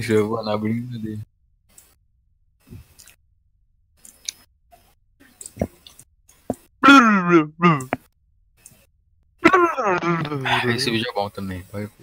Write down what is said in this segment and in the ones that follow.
Já vou na brincadeira. Esse vídeo é bom também. Vai.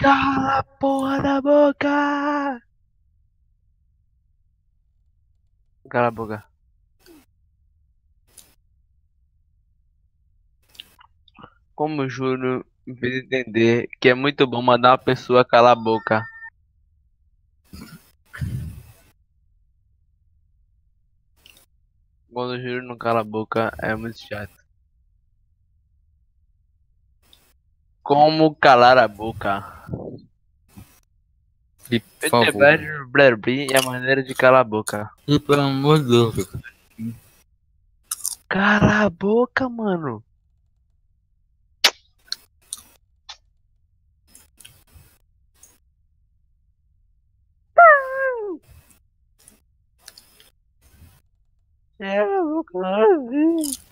Cala a porra da boca! Cala a boca. Como o Júnior me entender que é muito bom mandar uma pessoa calar a boca. Quando o Júnior não cala a boca é muito chato. Como calar a boca? E, favor. Blerby é a maneira de calar a boca. E pelo amor de Deus. Cala a boca, mano. É, eu vou.